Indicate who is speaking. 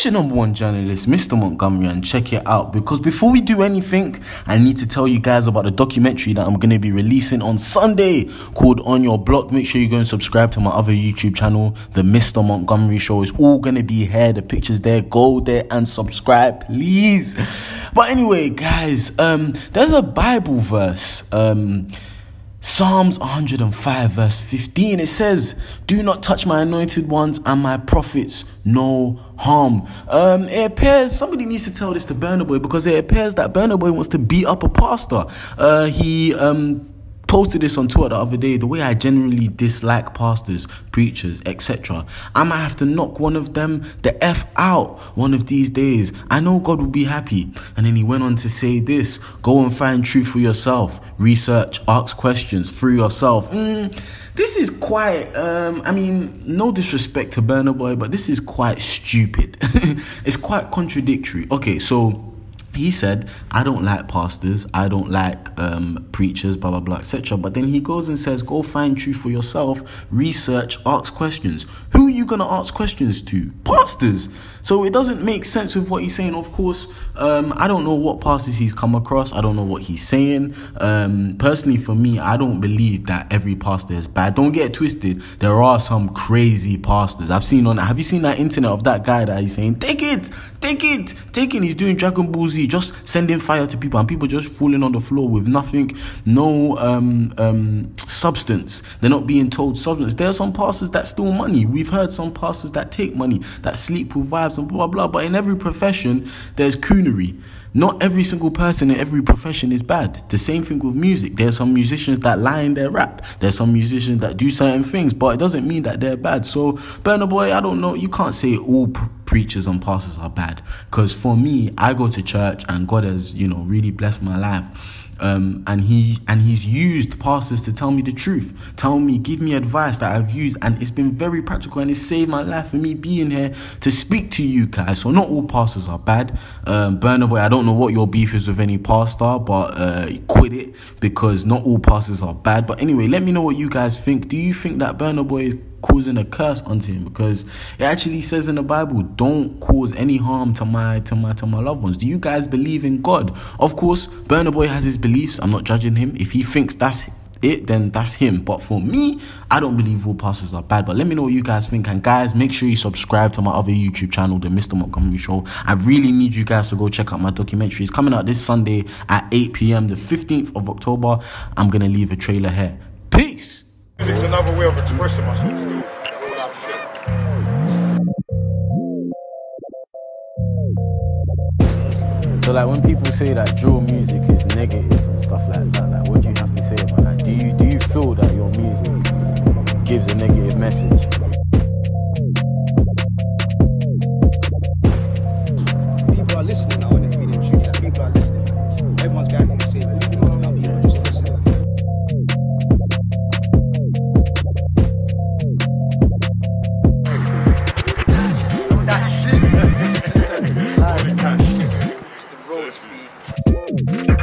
Speaker 1: It's your number one journalist, Mr. Montgomery, and check it out because before we do anything, I need to tell you guys about the documentary that I'm going to be releasing on Sunday called On Your Block. Make sure you go and subscribe to my other YouTube channel, The Mr. Montgomery Show. It's all going to be here. The pictures there. Go there and subscribe, please. But anyway, guys, um, there's a Bible verse. Um, Psalms 105, verse 15, it says, Do not touch my anointed ones and my prophets, no harm. Um, it appears somebody needs to tell this to Burna Boy because it appears that Burna Boy wants to beat up a pastor. Uh, he um, posted this on Twitter the other day. The way I generally dislike pastors, preachers, etc. I might have to knock one of them the f out one of these days. I know God will be happy. And then he went on to say this: Go and find truth for yourself. Research, ask questions for yourself. Mm, this is quite. Um, I mean, no disrespect to Burna Boy, but this is quite stupid. it's quite contradictory. Okay, so he said, I don't like pastors, I don't like um, preachers, blah, blah, blah, etc. But then he goes and says, Go find truth for yourself, research, ask questions. Who are you going to ask questions to? Pastors. So it doesn't make sense with what he's saying. Of course, um, I don't know what pastors he's come across, I don't know what he's saying. Um, personally, for me, I don't believe that every pastor is bad. Don't get twisted. There are some crazy pastors. I've seen on, have you seen that internet of that guy that he's saying, Take it, take it, take it? He's doing Dragon Ball Z just sending fire to people and people just falling on the floor with nothing, no um, um, substance. They're not being told substance. There are some pastors that steal money. We've heard some pastors that take money, that sleep with wives and blah, blah, blah. But in every profession, there's coonery. Not every single person in every profession is bad. The same thing with music. There's some musicians that lie in their rap. There's some musicians that do certain things, but it doesn't mean that they're bad. So, Burna Boy, I don't know. You can't say all preachers and pastors are bad. Because for me, I go to church and God has, you know, really blessed my life um, and he and he's used pastors to tell me the truth, tell me, give me advice that I've used, and it's been very practical and it's saved my life for me being here to speak to you guys. So not all pastors are bad. Um, Burna Boy, I don't know what your beef is with any pastor, but uh, quit it because not all pastors are bad. But anyway, let me know what you guys think. Do you think that Burna Boy is causing a curse onto him because it actually says in the Bible, don't cause any harm to my to my to my loved ones. Do you guys believe in God? Of course, Burna Boy has his beliefs. I'm not judging him. If he thinks that's it, then that's him. But for me, I don't believe all pastors are bad. But let me know what you guys think. And guys, make sure you subscribe to my other YouTube channel, The Mr. Montgomery Show. I really need you guys to go check out my documentary. It's coming out this Sunday at 8 p.m., the 15th of October. I'm going to leave a trailer here. Peace.
Speaker 2: Music's another way of expressing myself.
Speaker 1: So like when people say that drill music is negative and stuff like that, like what do you have to say about that? Do you do you feel that your music gives a negative message?
Speaker 2: Road speed.